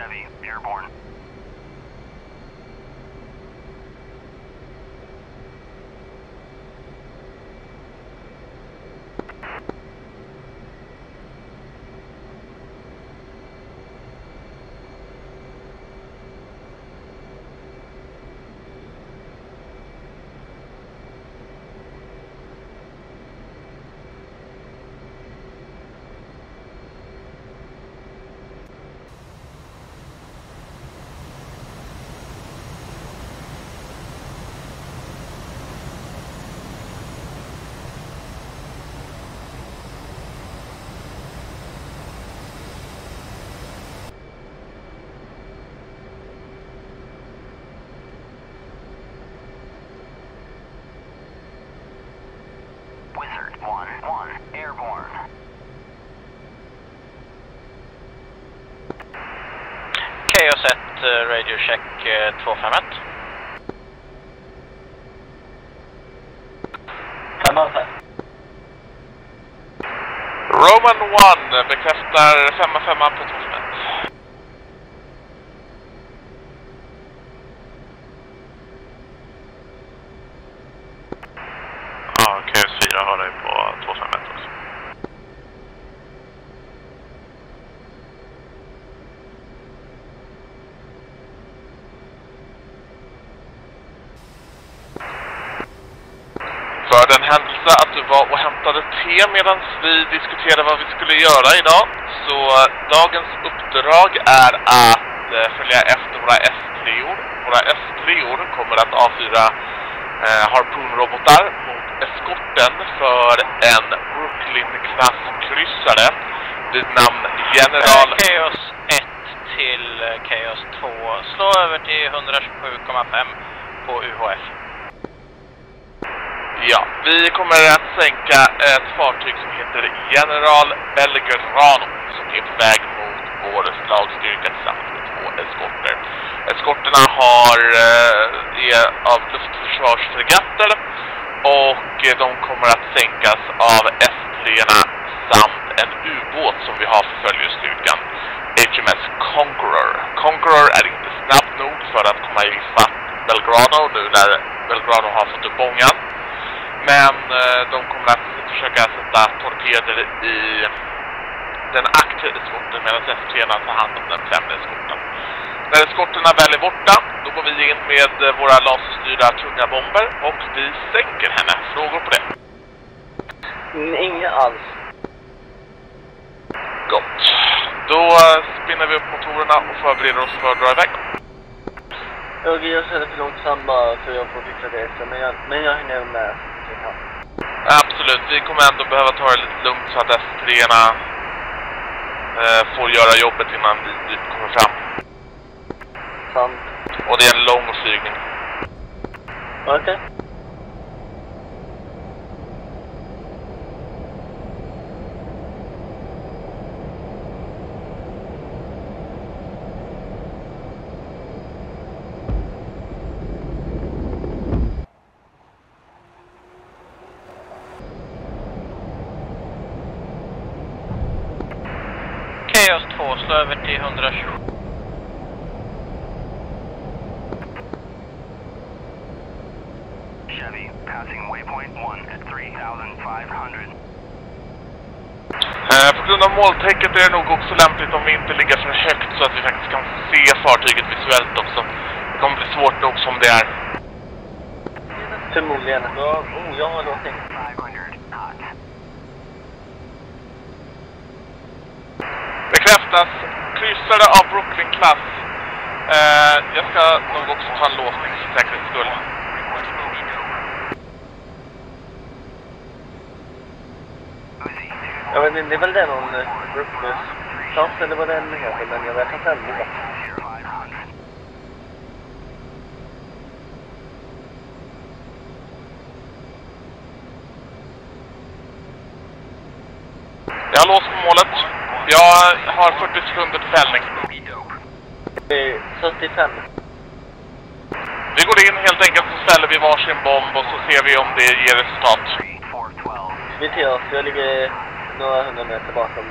Chevy, airborne. Radio check eh, 251. Roman 1 bekräftar 55 på 251. Ja, KS4 har dig på 251 också. För den händelse att du var och hämtade te medan vi diskuterade vad vi skulle göra idag. Så eh, dagens uppdrag är att eh, följa efter våra S3-or. Våra S3-or kommer att avfyra eh, harpunrobotar mot eskorten för en Brooklyn-klass-kryssare vid namn General... Eh, Chaos 1 till Chaos 2. Slå över till 127,5 på UHF. Ja, vi kommer att sänka ett fartyg som heter General Belgrano som är på väg mot vår slagstyrka tillsammans med två eskorter. Eskorterna har, eh, är av luftförsvarsfregatter och eh, de kommer att sänkas av S3-erna samt en ubåt som vi har för följestyrkan HMS Conqueror. Conqueror är inte snabb nog för att komma i fatt Belgrano nu när Belgrano har fått upp bångan. Men eh, de kommer att försöka sätta torpeder i den aktiva eskorten medan S3 tar hand om den främre eskorten. När eskorterna väl är borta, då går vi in med eh, våra laserstyrda tunga bomber och vi sänker henne. Frågor på det? Inga alls. Gott. Då eh, spinner vi upp motorerna och förbereder oss för att dra iväg. Jag jag känner för långsam bara så jag får fixa det. Men jag, men jag hinner med. Absolut, vi kommer ändå behöva ta det lite lugnt så att S3-erna eh, får göra jobbet innan vi, vi kommer fram. Sant. Och det är en lång flygning. Okej. Chaos 2, slå över till 127. Chevy, passing waypoint 1 at 3,500. Eh, på grund av molntäcket är det nog också lämpligt om vi inte ligger för högt så att vi faktiskt kan se fartyget visuellt också. Det kommer bli svårt nog som det är. Förmodligen. Ja, oh, jag har låtit. 500 hot. Bekräftas. Kryssare av Brooklyn-klass. Eh, jag ska nog också ta en låsning för säkerhets skull. Jag vet inte, det är väl det någon eh, Brooklyn klass eller vad den heter. Men jag vet inte. 500. Jag har låst på målet. Jag har 40 sekunder till fällning. Bogey dope. Eh, 75. Vi går in helt enkelt så ställer vi varsin bomb och så ser vi om det ger resultat. 3, 4, 12. Vi till oss. Jag ligger några hundra meter bakom.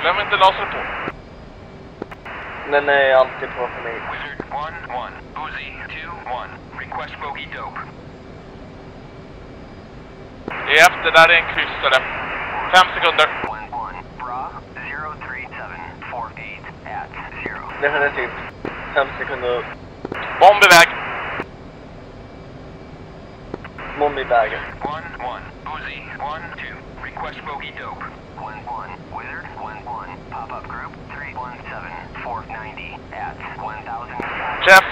Glöm inte laser på. Den är alltid på för mig. Wizard 1-1. Uzi 2-1. Request bogey dope. EF, det där är en kryssare. Fem sekunder. 1-1. Bra 03748 at 0. Definitivt. Fem sekunder. Bomb iväg. Bomb i vägen. 1-1. Uzi 1-2. Request bogey dope. 1-1. Wizard 1-1. Pop-up group 317 490 at 1000. Jeff.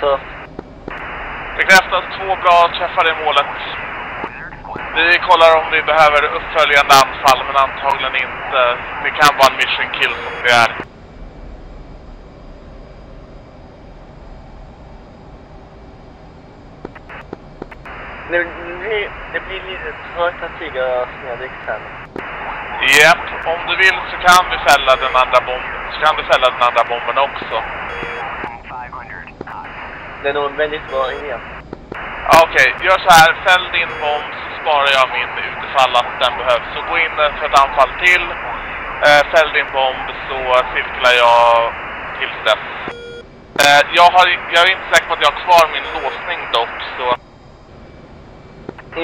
Så, Bekräftas två bra träffar i målet. Wizard 1 Vi kollar om vi behöver uppföljande anfall, men antagligen inte. Det kan vara en mission kill som det är. det, blir, det blir lite trögt att stiga snedvikt sen. Japp, om du vill så kan vi fälla den andra bomben. Så kan du fälla den andra bomben också. 500 hot. Det är nog en väldigt bra idé. Okej, gör så här. Fäll din bomb så sparar jag min utifall att den behövs. Så gå in för ett anfall till. Eh, fäll din bomb så cirklar jag tills dess. Eh, jag, har, jag är inte säker på att jag har kvar min låsning dock, så...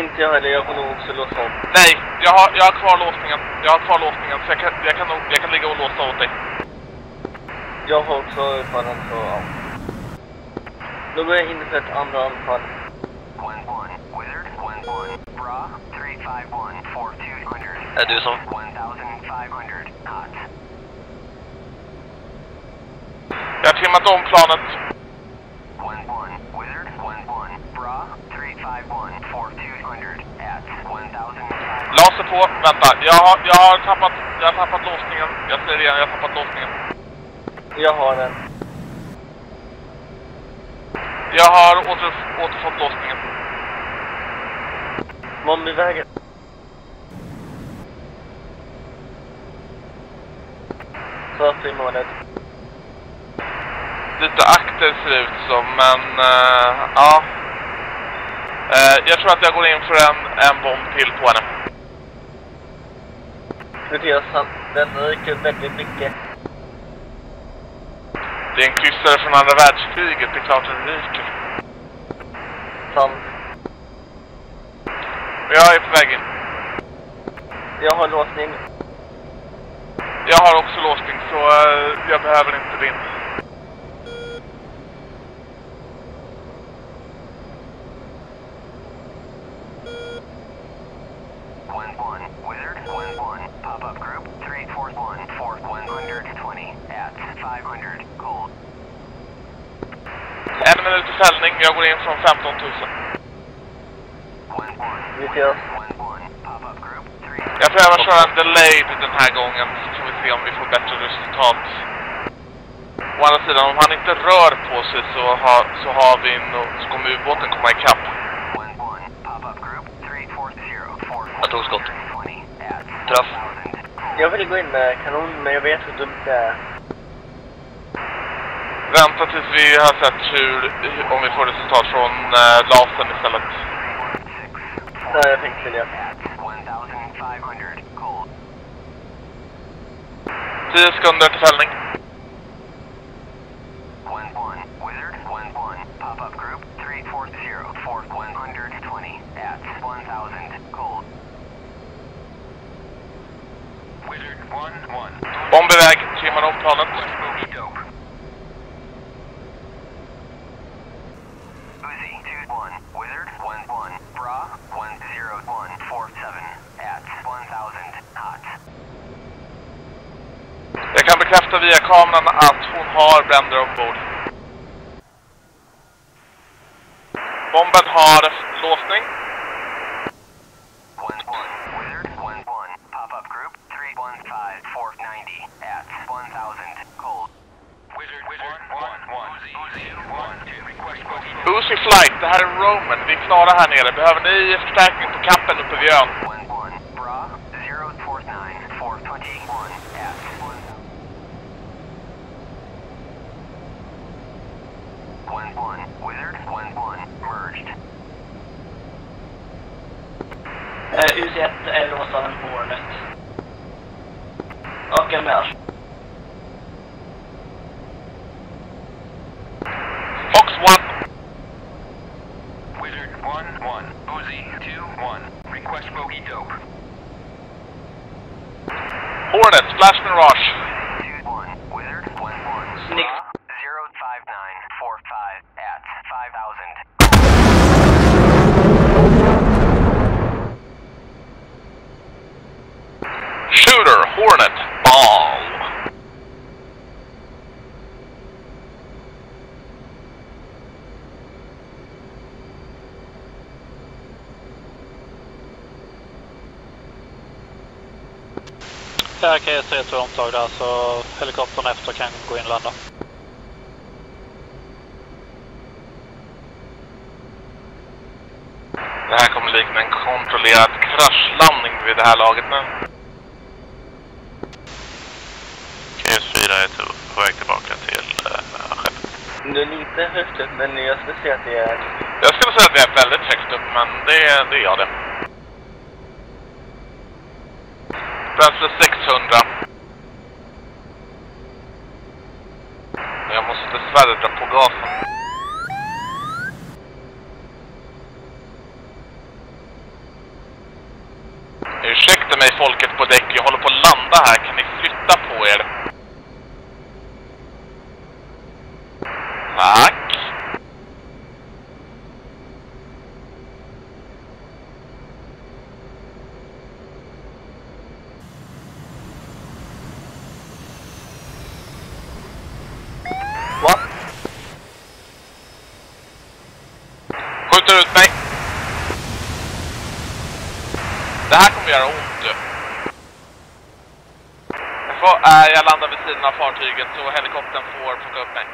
Inte jag heller, jag får nog också låsa om. Nej, jag har, jag har kvar låsningen. Jag har kvar låsningen, så jag kan, jag kan, nog, jag kan ligga och låsa åt dig. Jag har också förhand så ja. Då går jag in för ett andra anfall. 1-1. Wizard 1-1. Bra 351 4200. Är du som... 1500 hot. Jag har trimmat om planet. 1-1. Wizard 1-1. Bra 351 4200 at 1000. Laser på. Vänta, jag har, jag har tappat, jag har tappat låsningen. Jag det igen, jag har tappat låsningen. Jag har den. Jag har åter, återfått låsningen. Bomb i vägen. Först i målet. Lite akter ser det ut som, men eh, ja. Eh, jag tror att jag går in för en, en bomb till på henne. Mattias, han, den ryker väldigt mycket. Det är en kryssare från andra världskriget, det är klart den ryker. Men jag är på väg in. Jag har låsning. Jag har också låsning, så eh, jag behöver inte din. One one Wizard one one Pop-up group En minut i fällning, jag går in från 15 000. One one Mattias. one one Pop-up group three. Jag prövar köra en delayed den här gången, så får vi se om vi får bättre resultat. Å andra sidan, om han inte rör på sig så, har, så, har vi nog, så kommer ubåten komma ikapp. Jag tog skott. Träff. 1000. Jag vill gå in med kanon, men jag vet hur dumt det är. Vänta tills vi har sett hur, om vi får resultat från äh, lasern istället. Ja, jag tänkte det. At 1500 gold. 10 sekunder till fällning. One one Wizard one one Pop-up group three four zero four one hundred twenty at one thousand gold. Wizard one one. Bomb iväg, trimmar om planet. Bogey dope. Uzi two one Wizard one one Bra one zero one four seven at one thousand hot. Jag kan bekräfta via kameran att hon har bränder ombord. Bomben har låsning. Uzi Flight, det här är Roman. Vi är klara här nere. Behöver ni förstärkning på kappen uppe vid ön? one one Bra zero four nine four twenty one at one. One one Wizard one one merged. Eh, UC1 är låst av en Hornet. Och en mer. Fox 1. Wizard 1-1. Uzi 2-1. Request bogey dope. Hornet, Splash Mirage. 2-1. Wizard 1-1. Snyggt. 05945 at 5000. Shooter, Hornet, Ball. Så ett omtag där så helikoptern efter kan gå in och landa. Det här kommer likna en kontrollerad kraschlandning vid det här laget nu. KS4 är på väg tillbaka till äh, skeppet. Det är lite högt upp, men jag skulle säga att det är... Jag skulle säga att det är väldigt högt upp, men det, det är jag det. Bränsle 600. Jag måste dessvärre dra på gasen. Ursäkta mig folket på däck, jag håller på att landa här. Kan ni flytta på er? Tack. Va? Skjuter ut mig. Det här kommer göra ont. Jag, får, äh, jag landar vid sidan av fartyget så helikoptern får plocka upp mig.